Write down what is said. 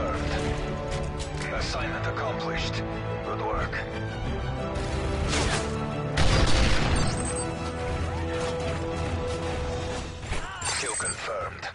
confirmed. Assignment accomplished. Good work. Kill confirmed.